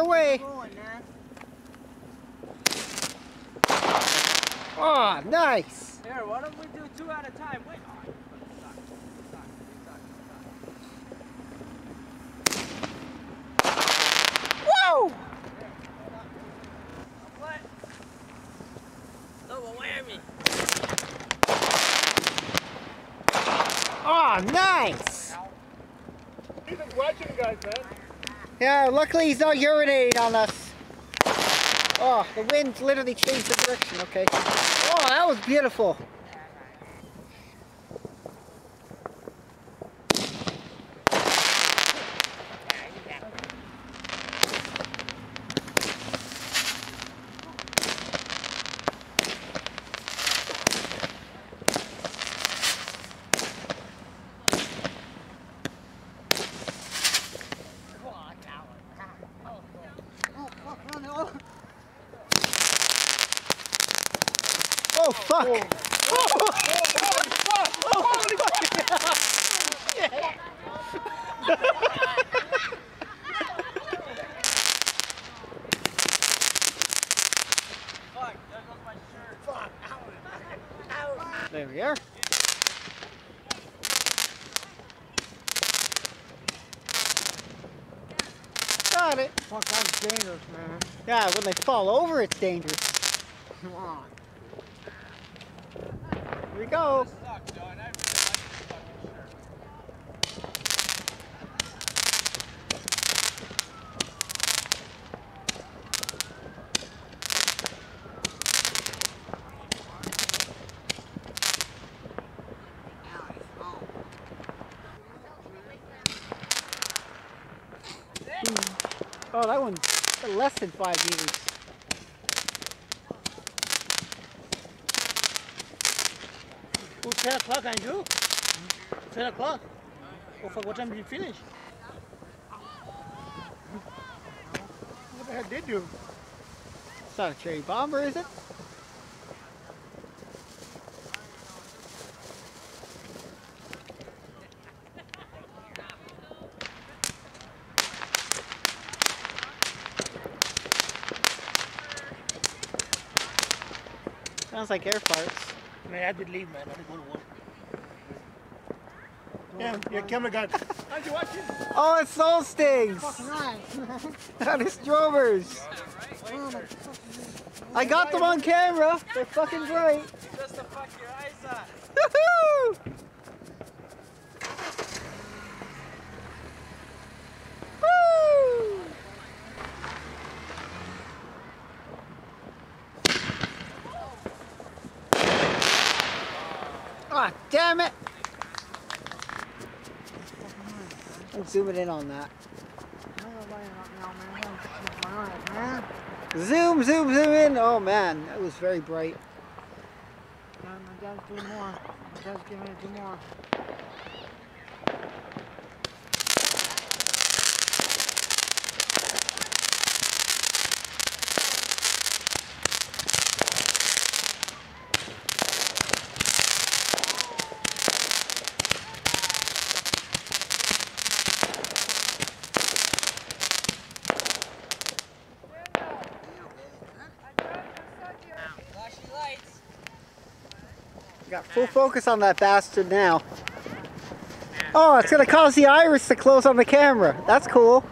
Away. Oh, nice. Here, why don't we do two at a time? Wait. Oh. Whoa! What? Double whammy. Oh, nice. He's been watching guys, man. Yeah, luckily he's not urinating on us. Oh, the wind literally changed the direction. Okay. Oh, that was beautiful. There we are. Got it. Fuck, that's dangerous, man. Yeah, when they fall over, it's dangerous. Come on. Here we go. Suck, Joe, and I really like this fucking shirt. Oh, that one's less than five meters. Well, 10 o'clock, Andrew. 10 o'clock. Well, fuck, what time did you finish? What the heck did you? It's not a cherry bomber, is it? Sounds like air farts. Man, I did leave, man. I had to go to work. Yeah, your camera got. How'd you watch it? Oh, it's soul stings! nice. That is Drovers! I got them on camera! They're fucking great! Just to fuck your eyes out. Ah, damn it! I'm zooming in on that. Zoom, zoom, zoom in! Oh man, that was very bright. My dad's doing more. My dad's giving me two more. Full focus on that bastard now. Oh, it's gonna cause the iris to close on the camera. That's cool.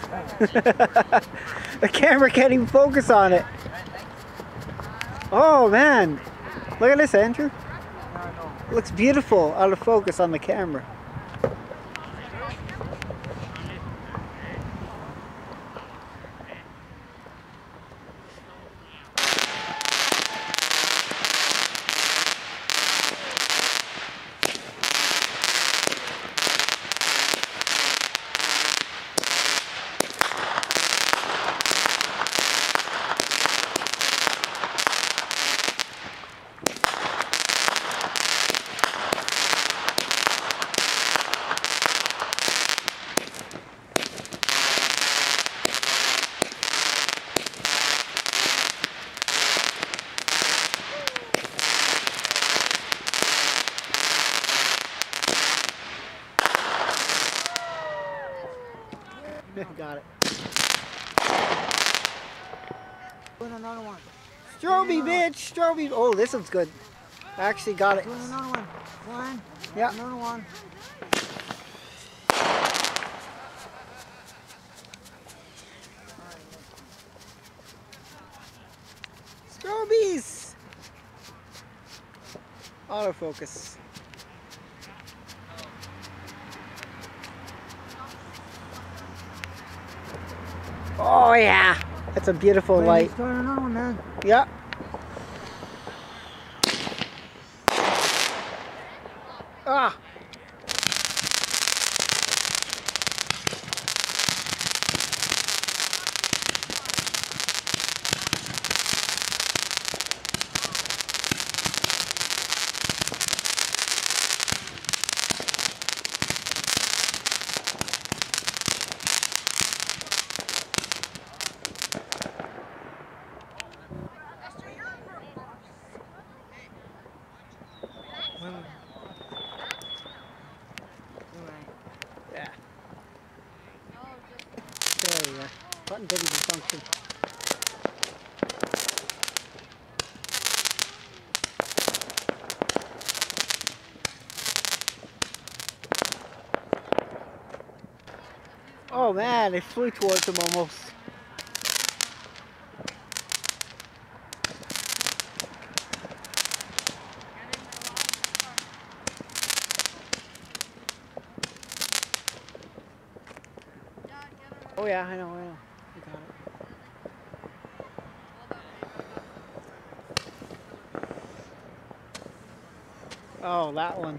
the camera can't even focus on it. Oh man, look at this, Andrew. looks beautiful out of focus on the camera. Got it. Doing another one. Stroby, bitch! Stroby! Oh, this one's good. I actually got it. Doing another one. One. Yeah. Another one. Strobies! Autofocus. Oh yeah, that's a beautiful light. another man. Yeah. Ah. Wait. Alright. Yeah. There we go. Button didn't function. Oh man, it flew towards him almost. Oh yeah, I know, I know. I got it. Oh, that one.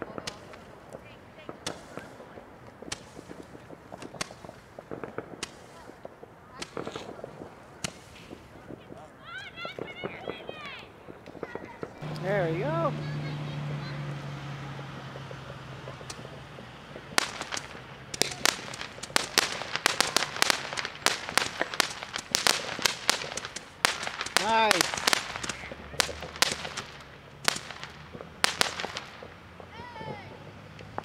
There we go. Nice.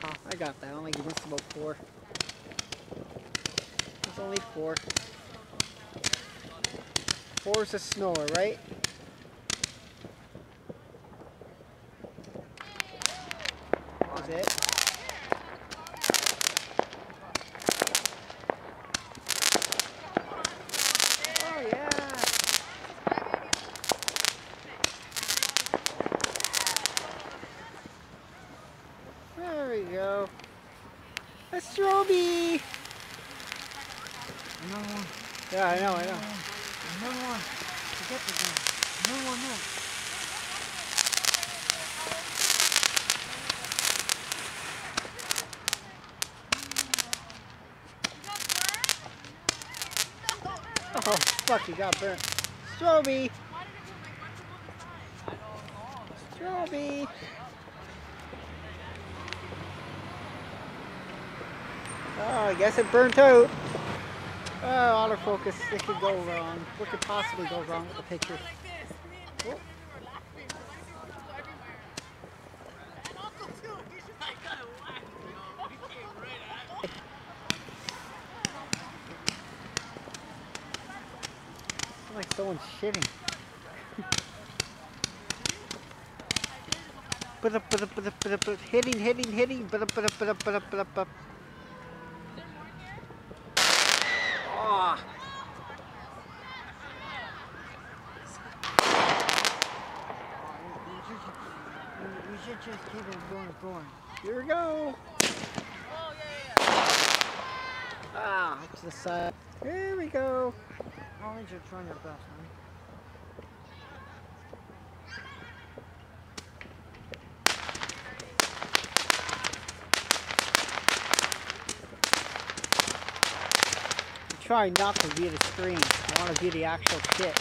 Oh, I got that. I only missed about four. It's only four. Four's a snore, right? Is it? Oh yeah. There we go. Stroby! Another one. Yeah, I know, I know. Another one. Forget the gun. Another one more. Oh, fuck, he got burnt. Stroby! Stroby! Oh, I guess it burnt out. Oh, autofocus. It could go wrong. What could possibly go wrong with the picture? Oh. Like someone's shitting. Hitting, hitting, hitting, but up, but up, but up, but up, but up, but up. Ah. You should, you, you should just keep it going going. Here we go. Ah, to the side. Here we go. At least you're trying your best, man. I'm trying not to view the screen. I want to view the actual shit.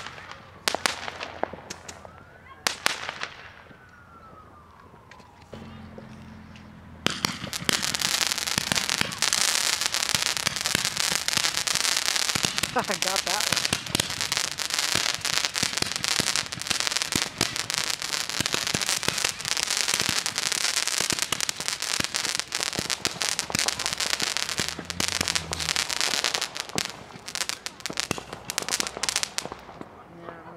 I got that one. Yeah,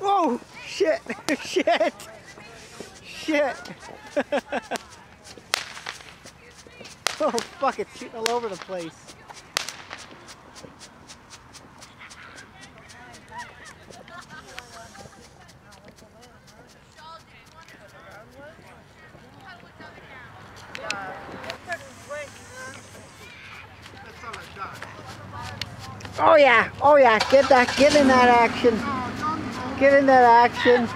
Oh, shit, shit, shit. oh, fuck, it's shooting all over the place. Oh yeah, oh yeah, get that, get in that action. Get in that action.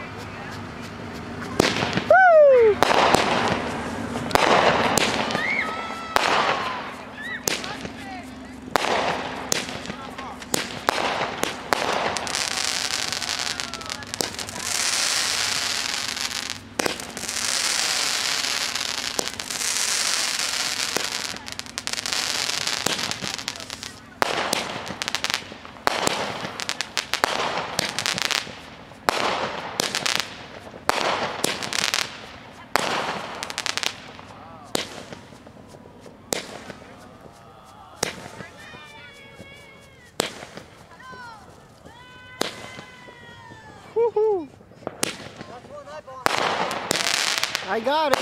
I got it.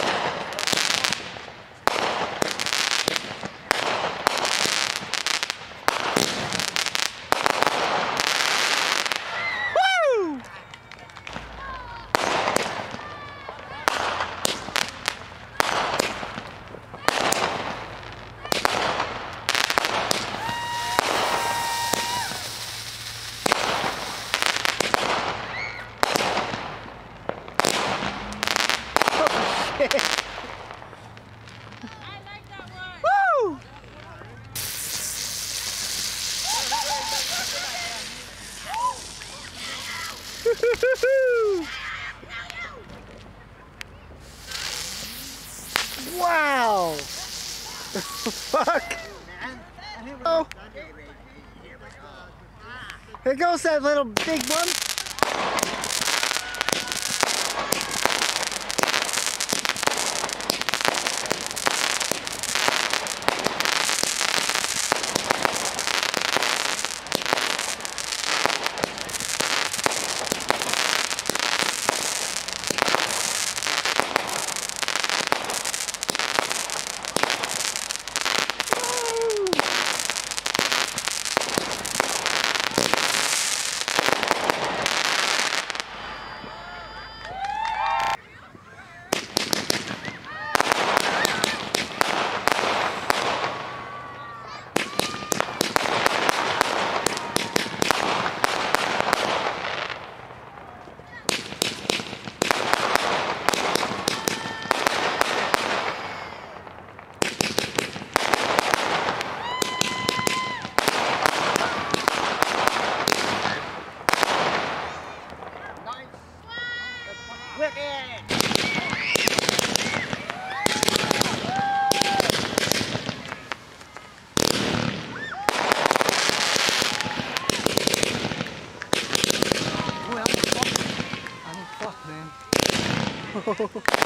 Woo! Shit. I like that one. Woo! Wow! Fuck! Oh. Here goes that little big one. Well, fuck. I mean, fuck, man.